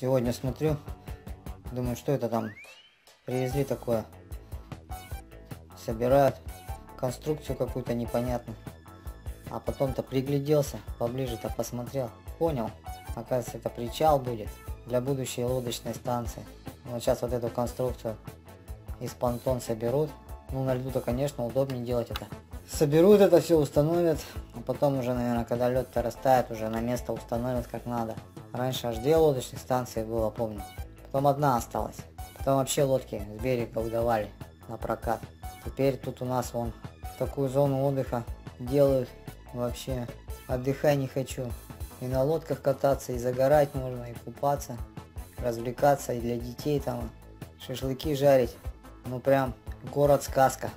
Сегодня смотрю, думаю, что это там привезли такое. Собирают конструкцию какую-то непонятную. А потом-то пригляделся, поближе-то посмотрел. Понял, оказывается, это причал будет для будущей лодочной станции. Вот сейчас вот эту конструкцию из понтон соберут. Ну, на льду-то, конечно, удобнее делать это. Соберут это все, установят, потом уже, наверное, когда лед-то растает, уже на место установят как надо. Раньше аж две лодочных станции было, помню. Потом одна осталась. Потом вообще лодки с берега выдавали на прокат. Теперь тут у нас вон такую зону отдыха делают. Вообще отдыхай не хочу. И на лодках кататься, и загорать можно, и купаться, развлекаться, и для детей там шашлыки жарить. Ну прям город-сказка,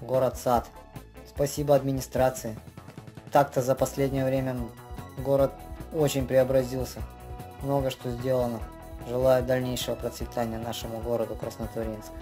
город-сад. Спасибо администрации. Так-то за последнее время город очень преобразился. Много что сделано. Желаю дальнейшего процветания нашему городу Краснотуринск.